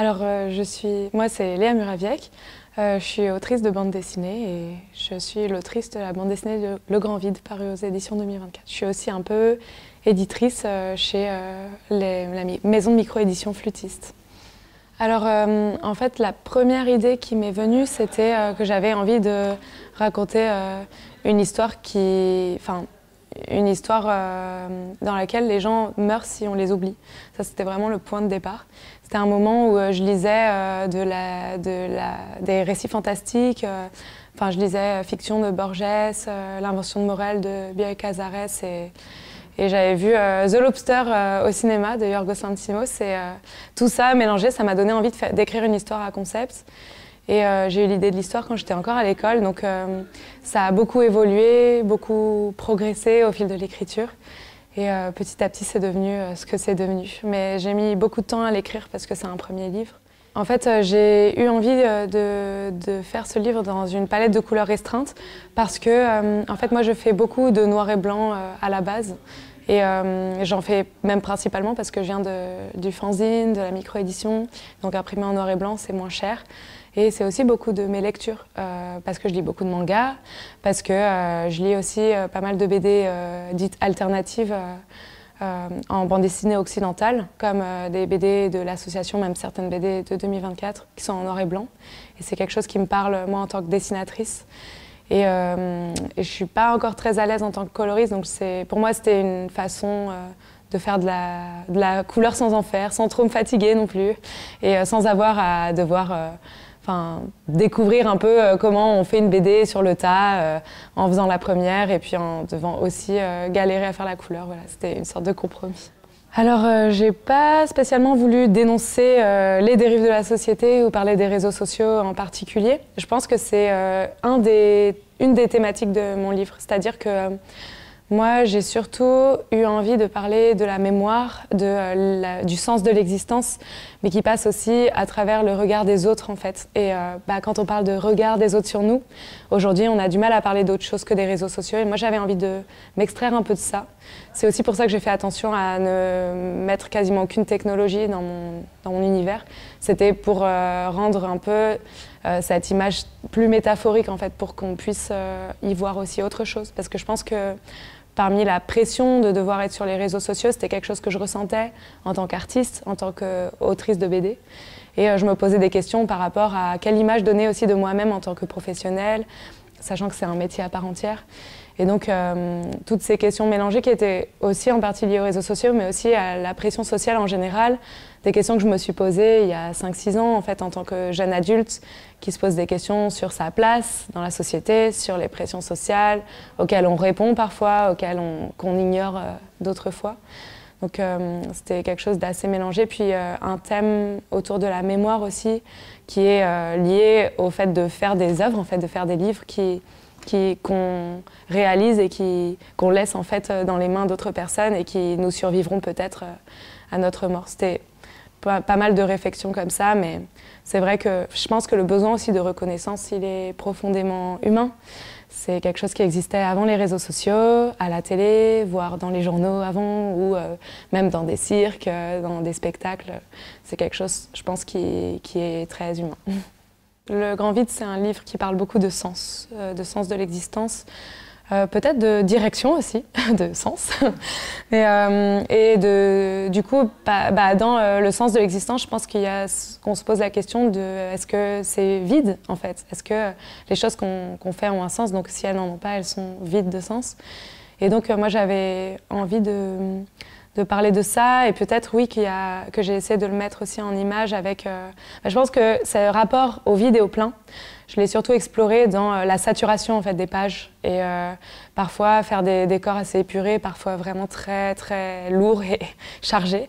Alors, euh, je suis, moi, c'est Léa Muraviec. Euh, je suis autrice de bande dessinée et je suis l'autrice de la bande dessinée de Le Grand Vide, parue aux éditions 2024. Je suis aussi un peu éditrice euh, chez les, la maison de micro-édition Flûtiste. Alors, en fait, la première idée qui m'est venue, c'était que j'avais envie de raconter une histoire qui, enfin, une histoire euh, dans laquelle les gens meurent si on les oublie. Ça, c'était vraiment le point de départ. C'était un moment où euh, je lisais euh, de la, de la, des récits fantastiques. Enfin, je lisais Fiction de Borges, L'invention de Morel de Bioy Cazares et, et j'avais vu The Lobster au cinéma de Yorgos Lanthimos. Et tout ça mélangé, ça m'a donné envie d'écrire une histoire à concept. Et euh, j'ai eu l'idée de l'histoire quand j'étais encore à l'école. Donc euh, ça a beaucoup évolué, beaucoup progressé au fil de l'écriture. Et euh, petit à petit, c'est devenu ce que c'est devenu. Mais j'ai mis beaucoup de temps à l'écrire parce que c'est un premier livre. En fait, j'ai eu envie de, de, faire ce livre dans une palette de couleurs restreinte parce que, en fait, moi, je fais beaucoup de noir et blanc à la base. Et j'en fais même principalement parce que je viens du fanzine, de la micro-édition. Donc imprimer en noir et blanc, c'est moins cher. Et c'est aussi beaucoup de mes lectures, euh, parce que je lis beaucoup de mangas, parce que euh, je lis aussi euh, pas mal de BD dites alternatives en bande dessinée occidentale, comme des BD de l'association, même certaines BD de 2024, qui sont en noir et blanc. Et c'est quelque chose qui me parle, moi, en tant que dessinatrice. Et, et je suis pas encore très à l'aise en tant que coloriste, donc pour moi, c'était une façon de faire de la, de la, couleur sans en faire, sans trop me fatiguer non plus, et sans avoir à devoir enfin, découvrir un peu euh, comment on fait une BD sur le tas euh, en faisant la première et puis en devant aussi euh, galérer à faire la couleur. Voilà, c'était une sorte de compromis. Alors, euh, j'ai pas spécialement voulu dénoncer les dérives de la société ou parler des réseaux sociaux en particulier. Je pense que c'est des, une des thématiques de mon livre, c'est-à-dire que moi, j'ai surtout eu envie de parler de la mémoire, de, euh, du sens de l'existence, mais qui passe aussi à travers le regard des autres, en fait. Et euh, bah, quand on parle de regard des autres sur nous, aujourd'hui, on a du mal à parler d'autre chose que des réseaux sociaux. Et moi, j'avais envie de m'extraire un peu de ça. C'est aussi pour ça que j'ai fait attention à ne mettre quasiment aucune technologie dans mon, dans mon univers. C'était pour euh, rendre un peu cette image plus métaphorique, en fait, pour qu'on puisse y voir aussi autre chose. Parce que je pense que parmi la pression de devoir être sur les réseaux sociaux, c'était quelque chose que je ressentais en tant qu'artiste, en tant qu'autrice de BD. Et euh, je me posais des questions par rapport à quelle image donner aussi de moi-même en tant que professionnelle, sachant que c'est un métier à part entière. Et donc, euh, toutes ces questions mélangées qui étaient aussi en partie liées aux réseaux sociaux, mais aussi à la pression sociale en général, des questions que je me suis posées il y a 5-6 ans, en fait, en tant que jeune adulte, qui se pose des questions sur sa place dans la société, sur les pressions sociales, auxquelles on répond parfois, auxquelles on, qu'on ignore euh, d'autres fois. Donc euh, c'était quelque chose d'assez mélangé. Puis un thème autour de la mémoire aussi, qui est lié au fait de faire des œuvres, en fait, de faire des livres qui, qu'on réalise et qu'on laisse en fait dans les mains d'autres personnes et qui nous survivront peut-être à notre mort. C'était pas, mal de réflexions comme ça, mais c'est vrai que je pense que le besoin aussi de reconnaissance, il est profondément humain. C'est quelque chose qui existait avant les réseaux sociaux, à la télé, voire dans les journaux avant, ou euh, même dans des cirques, euh, dans des spectacles. C'est quelque chose, je pense, qui, qui, est très humain. Le Grand Vide, c'est un livre qui parle beaucoup de sens, euh, de sens de l'existence. Euh, peut-être de direction aussi, de sens. et, euh, du coup, bah, bah, dans le sens de l'existence, je pense qu'il y a qu'on se pose la question de est-ce que c'est vide en fait? Est-ce que les choses qu'on fait ont un sens? Donc si elles n'en ont pas, elles sont vides de sens. Et donc moi j'avais envie de, de, parler de ça et peut-être oui que j'ai essayé de le mettre aussi en image avec. Bah, je pense que le rapport au vide et au plein je l'ai surtout exploré dans euh, la saturation en fait, des pages et euh, parfois faire des décors assez épurés, parfois vraiment très très lourds et chargés.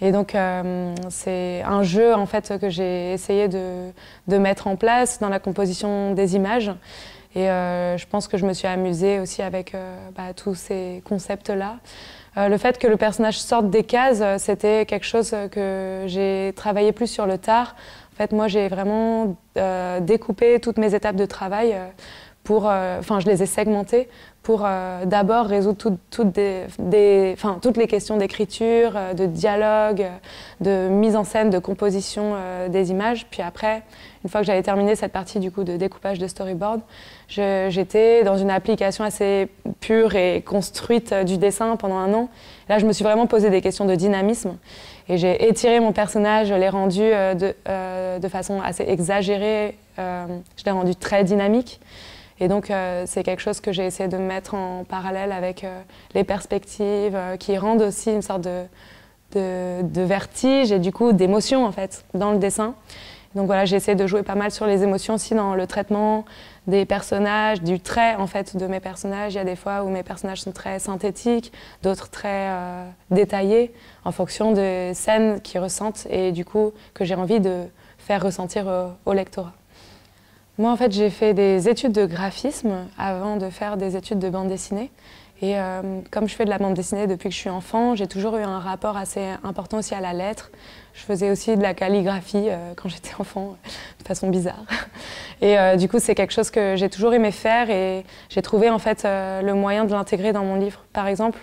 Et donc euh, c'est un jeu en fait que j'ai essayé de, de, mettre en place dans la composition des images. Et je pense que je me suis amusée aussi avec bah, tous ces concepts-là. le fait que le personnage sorte des cases, c'était quelque chose que j'ai travaillé plus sur le tard, en fait, moi, j'ai vraiment euh, découpé toutes mes étapes de travail euh, pour, enfin, je les ai segmentés pour d'abord résoudre toutes, des, enfin, toutes les questions d'écriture, de dialogue, de mise en scène, de composition des images. Puis après, une fois que j'avais terminé cette partie du coup de découpage de storyboard, j'étais dans une application assez pure et construite euh, du dessin pendant un an. Là, je me suis vraiment posé des questions de dynamisme et j'ai étiré mon personnage, je l'ai rendu euh, de, euh, de, façon assez exagérée, je l'ai rendu très dynamique. Et donc, c'est quelque chose que j'ai essayé de mettre en parallèle avec les perspectives qui rendent aussi une sorte de, de, vertige et du coup d'émotion en fait dans le dessin. Donc voilà, j'ai essayé de jouer pas mal sur les émotions aussi dans le traitement des personnages, du trait en fait de mes personnages. Il y a des fois où mes personnages sont très synthétiques, d'autres très euh, détaillés en fonction des scènes qu'ils ressentent et du coup que j'ai envie de faire ressentir au lectorat. Moi en fait j'ai fait des études de graphisme avant de faire des études de bande dessinée. Et euh, comme je fais de la bande dessinée depuis que je suis enfant, j'ai toujours eu un rapport assez important aussi à la lettre. Je faisais aussi de la calligraphie euh, quand j'étais enfant, de façon bizarre. Et euh, du coup, c'est quelque chose que j'ai toujours aimé faire et j'ai trouvé en fait le moyen de l'intégrer dans mon livre. Par exemple,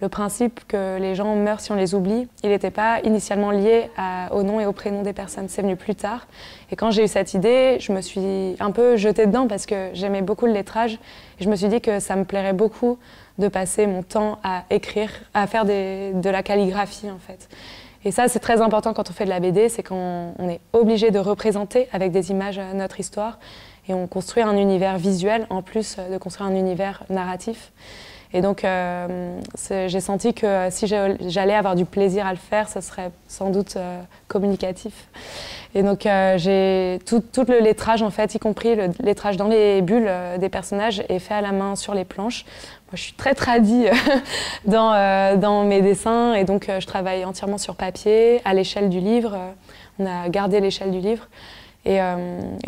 le principe que les gens meurent si on les oublie, il n'était pas initialement lié au nom et au prénom des personnes, c'est venu plus tard. Et quand j'ai eu cette idée, je me suis un peu jetée dedans parce que j'aimais beaucoup le lettrage et je me suis dit que ça me plairait beaucoup de passer mon temps à écrire, à faire de la calligraphie en fait. Et ça, c'est très important quand on fait de la BD, c'est qu'on est obligé de représenter avec des images notre histoire et on construit un univers visuel en plus de construire un univers narratif. Et donc, euh, j'ai senti que si j'allais avoir du plaisir à le faire, ce serait sans doute euh, communicatif. Et donc, euh, j'ai tout, le lettrage, en fait, y compris le lettrage dans les bulles des personnages, est fait à la main sur les planches. Moi, je suis très tradie dans, mes dessins et donc je travaille entièrement sur papier, à l'échelle du livre. On a gardé l'échelle du livre. Et,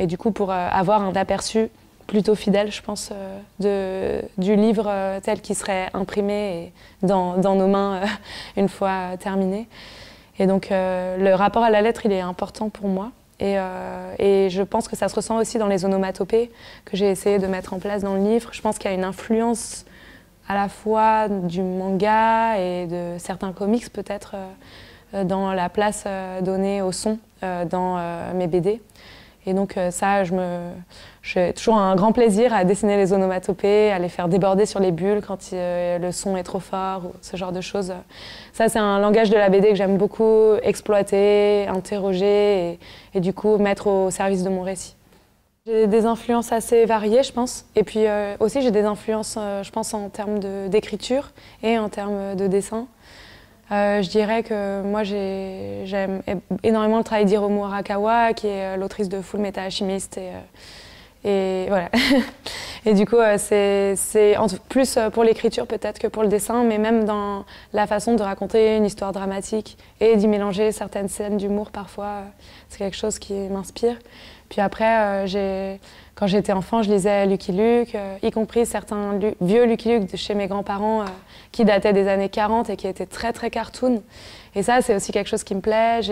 du coup, pour avoir un aperçu plutôt fidèle, je pense, euh, du livre euh, tel qu'il serait imprimé dans, dans, nos mains euh, une fois terminé. Et donc le rapport à la lettre, il est important pour moi. Et, et, je pense que ça se ressent aussi dans les onomatopées que j'ai essayé de mettre en place dans le livre. Je pense qu'il y a une influence à la fois du manga et de certains comics peut-être dans la place donnée au son dans mes BD. Et donc ça, je me, j'ai toujours un grand plaisir à dessiner les onomatopées, à les faire déborder sur les bulles quand euh, le son est trop fort, ou ce genre de choses. Ça, c'est un langage de la BD que j'aime beaucoup exploiter, interroger et, du coup mettre au service de mon récit. J'ai des influences assez variées, je pense. Et puis euh, aussi, j'ai des influences, euh, je pense, en termes d'écriture et en termes de dessin. je dirais que moi, j'aime énormément le travail d'Hiromu Arakawa, qui est l'autrice de Full Metal Alchemist et voilà. et du coup, euh, c'est plus euh, pour l'écriture peut-être que pour le dessin, mais même dans la façon de raconter une histoire dramatique et d'y mélanger certaines scènes d'humour parfois, euh, c'est quelque chose qui m'inspire. Puis après, quand j'étais enfant, je lisais Lucky Luke, y compris certains vieux Lucky Luke de chez mes grands-parents qui dataient des années 40 et qui étaient très très cartoon. Et ça, c'est aussi quelque chose qui me plaît.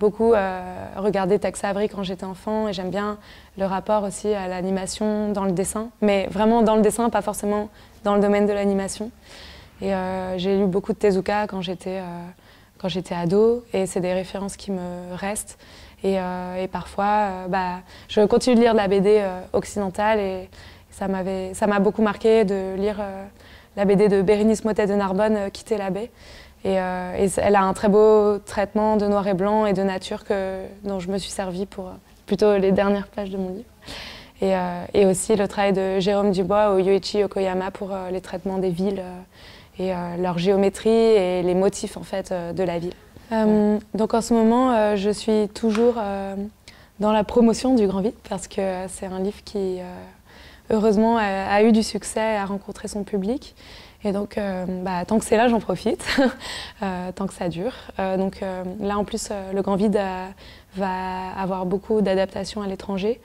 Beaucoup euh, regardé Tex Avery quand j'étais enfant et j'aime bien le rapport aussi à l'animation dans le dessin, mais vraiment dans le dessin, pas forcément dans le domaine de l'animation. Et euh, j'ai lu beaucoup de Tezuka quand j'étais euh, quand ado et c'est des références qui me restent. Et, et parfois, bah, je continue de lire de la BD occidentale et ça m'a beaucoup marqué de lire la BD de Bérénice Motet de Narbonne, Quitter la baie. Euh, et, elle a un très beau traitement de noir et blanc et de nature dont je me suis servie pour euh, plutôt les dernières pages de mon livre. Et, euh, et aussi le travail de Jérôme Dubois au Yoichi Yokoyama pour les traitements des villes et leur géométrie et les motifs en fait de la ville. donc en ce moment, je suis toujours dans la promotion du Grand Vide parce que c'est un livre qui heureusement a, eu du succès, a rencontré son public. Et donc, euh, bah, tant que c'est là, j'en profite, euh, tant que ça dure. Euh, donc là, en plus, le Grand Vide va avoir beaucoup d'adaptations à l'étranger.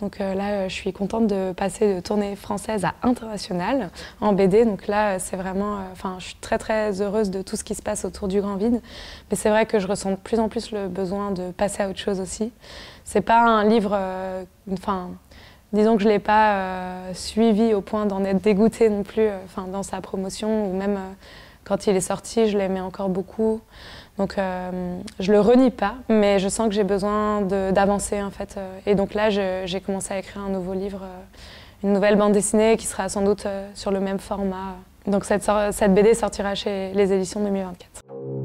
Donc là, je suis contente de passer de tournée française à internationale en BD. Donc là, c'est vraiment, enfin, je suis très très heureuse de tout ce qui se passe autour du Grand Vide. Mais c'est vrai que je ressens de plus en plus le besoin de passer à autre chose aussi. C'est pas un livre, enfin disons que je ne l'ai pas suivi au point d'en être dégoûtée non plus enfin dans sa promotion ou même quand il est sorti, je l'aimais encore beaucoup. Donc euh, je le renie pas, mais je sens que j'ai besoin d'avancer en fait. Euh, et donc là, j'ai commencé à écrire un nouveau livre, euh, une nouvelle bande dessinée qui sera sans doute sur le même format. Donc cette, cette BD sortira chez les éditions 2024.